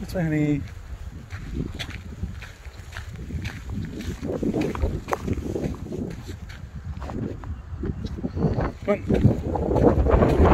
It's a honey. Come on.